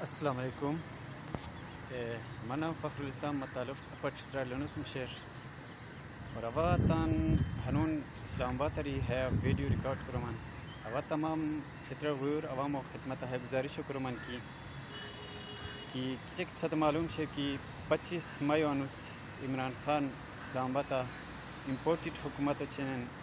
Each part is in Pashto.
السلام علیکم من نام فخر الاسلام مطالب پرچترا لنوسم شیر ورواتان هنون اسلام آباد تری های ویدیو ریکارد کرمان و تمام چتر ویور عوام و خدمت های گزارش کرمان کی کی کسی که چت معلوم شه کی 25 مای آنوس عمران خان اسلام آباد امپورتیت حکومت چنن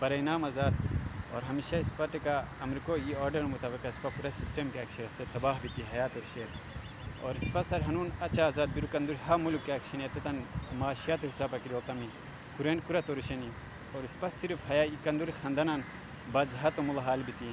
برای نام آزاد اور همیشه اس پارټی کا امریکو ای آرډر مطابق اس په پورا سیستم کې اکشن است تباه بیتی حیات اور شیر اور اس په سر هنون اچا آزاد بیرو کندور ها ملک کې اکشن اتتن معاشیات حساب کې روکمی کورین کورا تورشنی اور اس په صرف حیا ای کندور خندنان باجهات ملحال بیتی